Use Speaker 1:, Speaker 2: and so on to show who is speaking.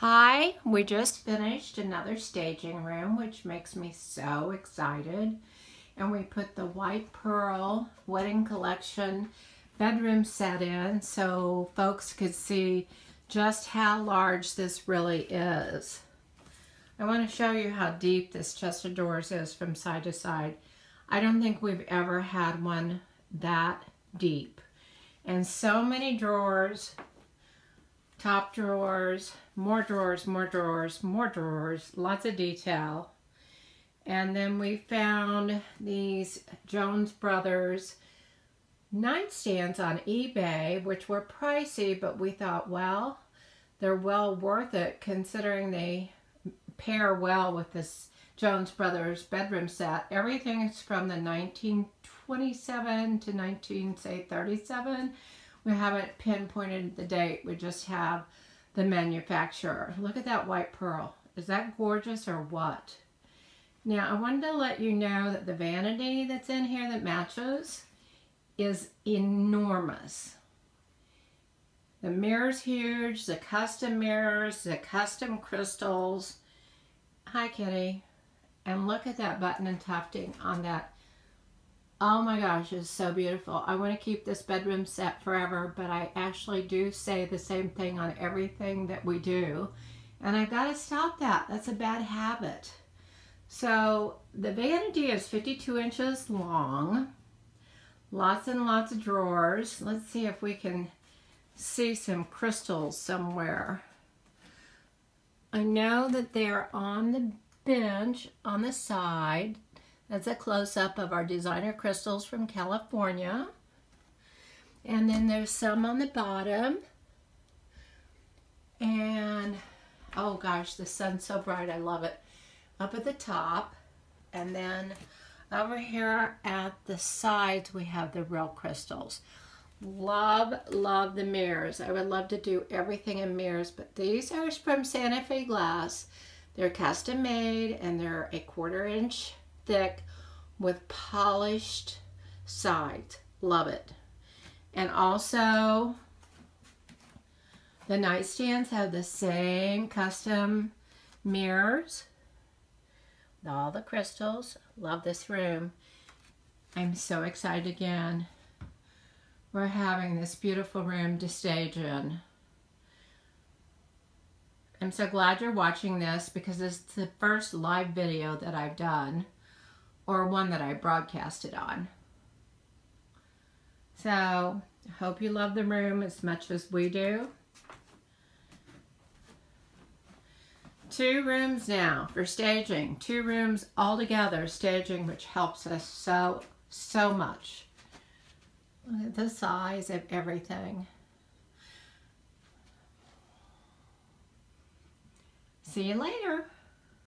Speaker 1: Hi, we just finished another staging room, which makes me so excited. And we put the White Pearl Wedding Collection bedroom set in so folks could see just how large this really is. I want to show you how deep this chest of drawers is from side to side. I don't think we've ever had one that deep. And so many drawers, top drawers, more drawers, more drawers, more drawers, lots of detail. And then we found these Joerns Brothers nightstands on eBay, which were pricey, but we thought, well, they're well worth it considering they pair well with this Joerns Brothers bedroom set. Everything is from the 1927 to 19, say, 37. We haven't pinpointed the date. We just have the manufacturer. Look at that white pearl. Is that gorgeous or what? Now, I wanted to let you know that the vanity that's in here that matches is enormous. The mirror's huge, the custom mirrors, the custom crystals. Hi, Kitty. And look at that button and tufting on that Oh my gosh, it's so beautiful. I want to keep this bedroom set forever, but I actually do say the same thing on everything that we do. And I've got to stop that. That's a bad habit. So the vanity is 52 inches long. Lots and lots of drawers. Let's see if we can see some crystals somewhere. I know that they're on the bench on the side. That's a close-up of our designer crystals from California. And then there's some on the bottom. And, oh gosh, the sun's so bright, I love it. Up at the top. And then over here at the sides, we have the real crystals. Love, love the mirrors. I would love to do everything in mirrors, but these are from Santa Fe Glass. They're custom made and they're a quarter inch thick with polished sides. Love it. And also, the nightstands have the same custom mirrors with all the crystals. Love this room. I'm so excited again. We're having this beautiful room to stage in. I'm so glad you're watching this because it's the first live video that I've done or one that I broadcasted on. So, hope you love the room as much as we do. Two rooms now for staging. Two rooms all together staging, which helps us so, so much. Look at the size of everything. See you later.